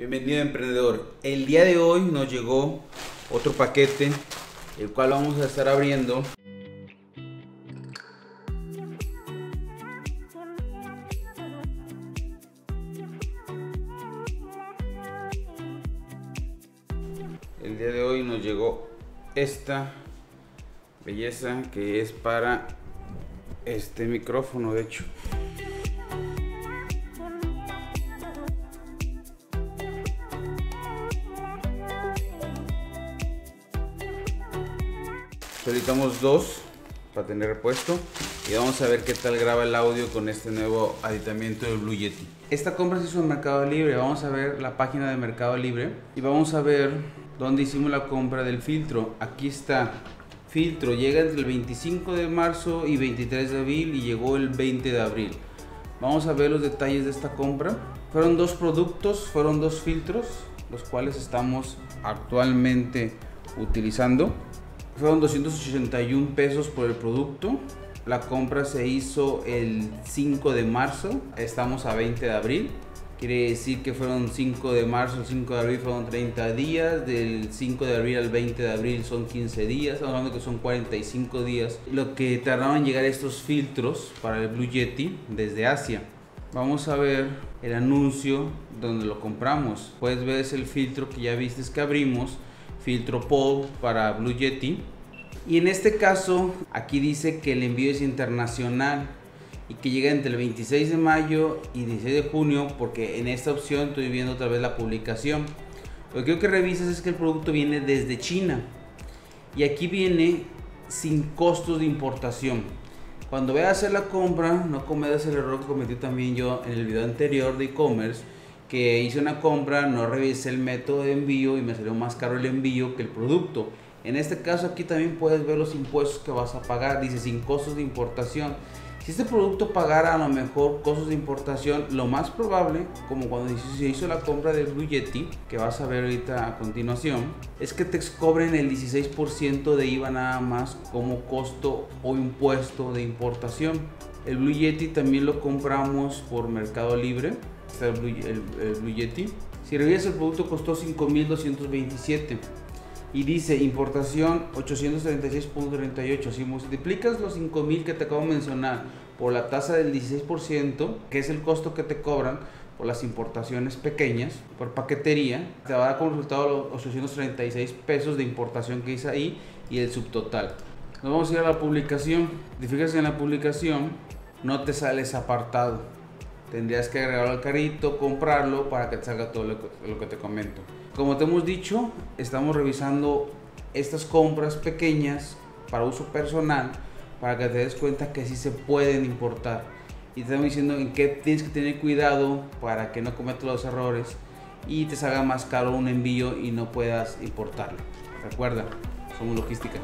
Bienvenido emprendedor. El día de hoy nos llegó otro paquete, el cual vamos a estar abriendo. El día de hoy nos llegó esta belleza que es para este micrófono de hecho. Solicitamos dos para tener repuesto y vamos a ver qué tal graba el audio con este nuevo aditamiento del Blue Yeti. Esta compra se hizo en Mercado Libre, vamos a ver la página de Mercado Libre y vamos a ver dónde hicimos la compra del filtro. Aquí está, filtro, llega entre el 25 de marzo y 23 de abril y llegó el 20 de abril. Vamos a ver los detalles de esta compra. Fueron dos productos, fueron dos filtros, los cuales estamos actualmente utilizando. Fueron 281 pesos por el producto. La compra se hizo el 5 de marzo. Estamos a 20 de abril. Quiere decir que fueron 5 de marzo al 5 de abril fueron 30 días. Del 5 de abril al 20 de abril son 15 días. Estamos hablando que son 45 días. Lo que tardaron en llegar estos filtros para el Blue Yeti desde Asia. Vamos a ver el anuncio donde lo compramos. Puedes ver el filtro que ya viste que abrimos filtro POL para Blue Yeti. Y en este caso, aquí dice que el envío es internacional y que llega entre el 26 de mayo y 16 de junio, porque en esta opción estoy viendo otra vez la publicación. Lo que quiero que revises es que el producto viene desde China y aquí viene sin costos de importación. Cuando vayas a hacer la compra, no cometas el error que cometí también yo en el video anterior de e-commerce que hice una compra, no revisé el método de envío y me salió más caro el envío que el producto. En este caso aquí también puedes ver los impuestos que vas a pagar, dice sin costos de importación. Si este producto pagara a lo mejor costos de importación, lo más probable, como cuando se hizo la compra del Blue Yeti, que vas a ver ahorita a continuación, es que te cobren el 16% de IVA nada más como costo o impuesto de importación. El Blue Yeti también lo compramos por Mercado Libre el Blue, Yeti. Si revisas el producto costó 5.227 y dice importación 836.38. Si multiplicas los 5.000 que te acabo de mencionar por la tasa del 16%, que es el costo que te cobran por las importaciones pequeñas, por paquetería, te va a dar como resultado los 836 pesos de importación que hice ahí y el subtotal. Nos vamos a ir a la publicación. Si fijas en la publicación, no te sale ese apartado tendrías que agregarlo al carrito, comprarlo para que te salga todo lo que, te comento. Como te hemos dicho, estamos revisando estas compras pequeñas para uso personal para que te des cuenta que sí se pueden importar. Y te estamos diciendo en qué tienes que tener cuidado para que no cometas los errores y te salga más caro un envío y no puedas importarlo. Recuerda, somos logística.